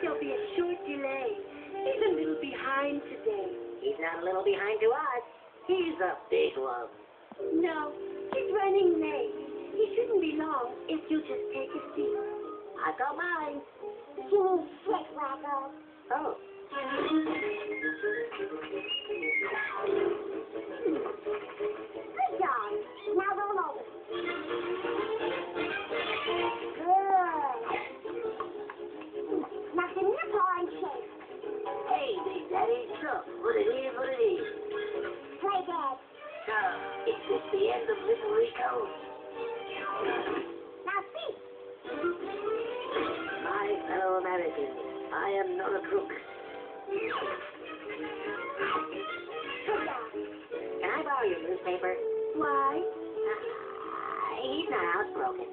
There'll be a short delay. He's a little behind today. He's not a little behind to us. He's a big one. No, he's running late. He shouldn't be long if you'll just take a seat. I've got mine. You slick waggle. Oh. Daddy. So, what it is, what it is. Play dead. So, is this the end of Little Rico? Now speak. My fellow Americans, I am not a crook. Can I borrow your newspaper? Why? Uh, he's not housebroken.